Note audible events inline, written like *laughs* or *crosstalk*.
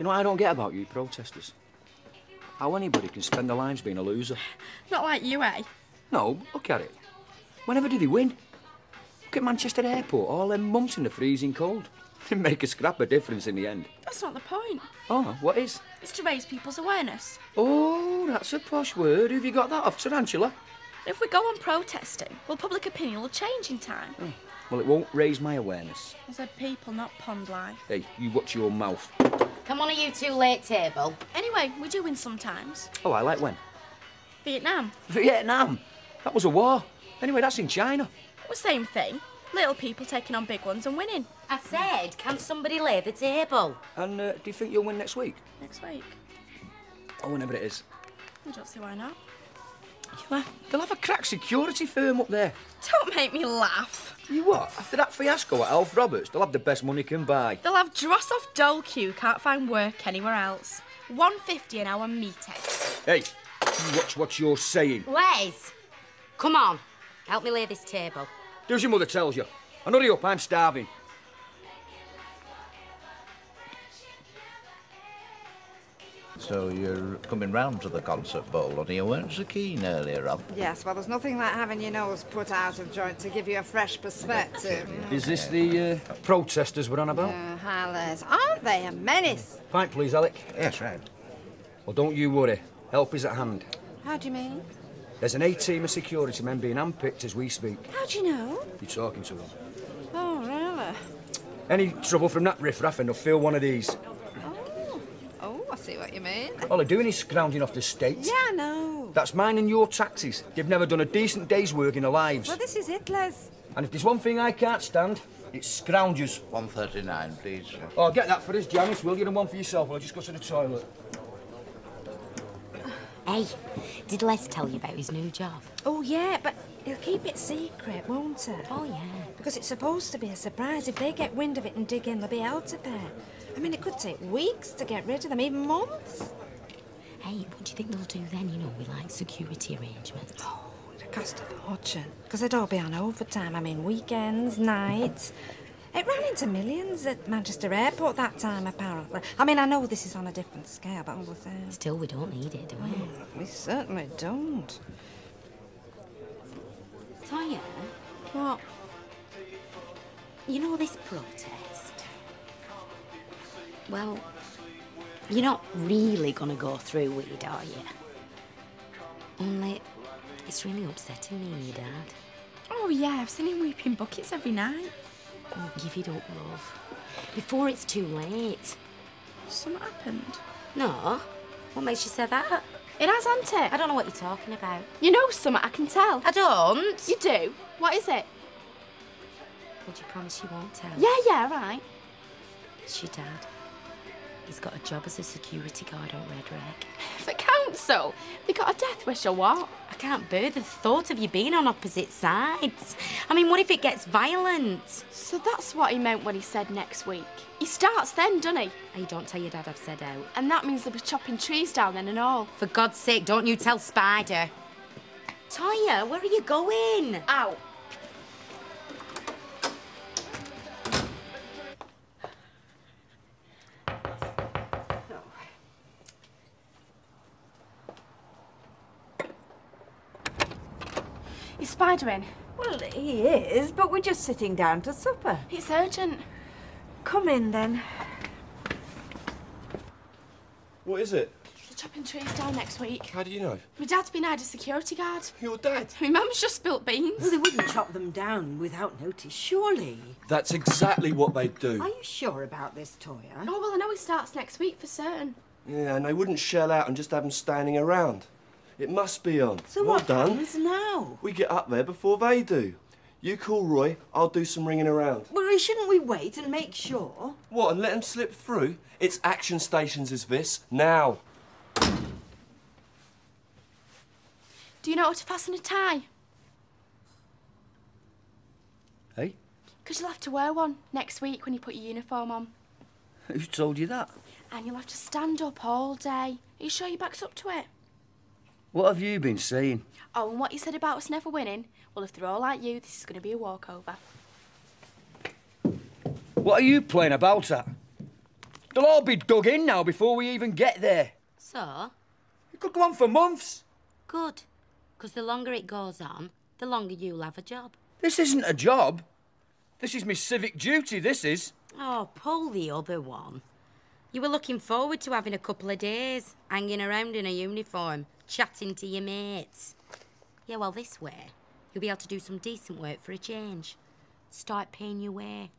you know what I don't get about you protesters? How anybody can spend their lives being a loser. Not like you, eh? No, look at it. Whenever do they win? Look at Manchester Airport, all them months in the freezing cold. *laughs* Didn't make a scrap of difference in the end. That's not the point. Oh, what is? It's to raise people's awareness. Oh, that's a posh word. Who've you got that off, Tarantula? If we go on protesting, well, public opinion will change in time. Well, it won't raise my awareness. I said people, not pond life. Hey, you watch your mouth. Come on, are you too late table? Anyway, we do win sometimes. Oh, I like when? Vietnam. Vietnam. That was a war. Anyway, that's in China. Well, same thing. Little people taking on big ones and winning. I said, can somebody lay the table? And uh, do you think you'll win next week? Next week. Or whenever it is. I don't see why not. You'll have, they'll have a crack security firm up there. Don't make me laugh. You what? After that fiasco at Alf Roberts, they'll have the best money can buy. They'll have dross off Dole Q, can't find work anywhere else. 150 an hour meathead. Hey, watch what you're saying. Wes, come on, help me lay this table. Do as your mother tells you. And hurry up, I'm starving. So you're coming round to the concert bowl, and you weren't so keen earlier on. Yes, well, there's nothing like having your nose put out of joint to give you a fresh perspective. *laughs* Is this the uh, protesters we're on about? Uh, Hallers, aren't they a menace? Pint, please, Alec. Yes, right. Well, don't you worry. Help is at hand. How do you mean? There's an A-team of security men being handpicked as we speak. How do you know? You're talking to them. Oh, really? Any trouble from that riffraff and they'll feel one of these. I see what you mean. All they're doing is scrounging off the state. Yeah, I know. That's mine and your taxes. They've never done a decent day's work in their lives. Well, this is Hitler's. And if there's one thing I can't stand, it's scroungers. 139, please. sir. Oh, get that for us, Janice, will you? And one for yourself. I'll just go to the toilet. Hey, did Les tell you about his new job? Oh, yeah, but he'll keep it secret, won't he? Oh, yeah. Because it's supposed to be a surprise. If they get wind of it and dig in, they'll be held to pay. I mean, it could take weeks to get rid of them, even months. Hey, what do you think they'll do then, you know, with like security arrangements? Oh, it'd cost a fortune. Because they'd all be on overtime. I mean, weekends, nights. It ran into millions at Manchester Airport that time, apparently. I mean, I know this is on a different scale, but all the same. Still, we don't need it, do we? We certainly don't. Toyah, What? you know this protest? Well, you're not really gonna go through with it, are you? Only, it's really upsetting me and your dad. Oh, yeah, I've seen him weeping buckets every night. Oh, give it up, love. Before it's too late. Something happened. No? What makes you say that? It has, hasn't I don't know what you're talking about. You know something, I can tell. I don't. You do? What is it? Would you promise you won't tell? Yeah, yeah, right. It's your dad. He's got a job as a security guard on Red. *sighs* For council? They got a death wish or what? I can't bear the thought of you being on opposite sides. I mean, what if it gets violent? So that's what he meant when he said next week. He starts then, doesn't he? Hey, don't tell your dad I've said out. And that means they'll be chopping trees down then and all. For God's sake, don't you tell Spider. Toyah, where are you going? Out. Is Spider in? Well, he is, but we're just sitting down to supper. It's urgent. Come in then. What is it? They're chopping trees down next week. How do you know? My dad's been hired as security guard. Your dad. My mum's just spilt beans. Well, they wouldn't chop them down without notice, surely. That's exactly what they do. Are you sure about this, Toyah? Oh, well, I know he starts next week for certain. Yeah, and they wouldn't shell out and just have them standing around. It must be on. So well what done. happens now? We get up there before they do. You call Roy, I'll do some ringing around. Well, shouldn't we wait and make sure? What, and let them slip through? It's action stations is this, now. Do you know how to fasten a tie? Hey, Because you'll have to wear one next week when you put your uniform on. who told you that? And you'll have to stand up all day. Are you sure your back's up to it? What have you been saying? Oh, and what you said about us never winning? Well, if they're all like you, this is going to be a walkover. What are you playing about at? They'll all be dug in now before we even get there. So, It could go on for months. good. Because the longer it goes on, the longer you'll have a job. This isn't a job. This is my civic duty, this is. Oh, pull the other one. You were looking forward to having a couple of days, hanging around in a uniform, chatting to your mates. Yeah, well, this way, you'll be able to do some decent work for a change. Start paying your way.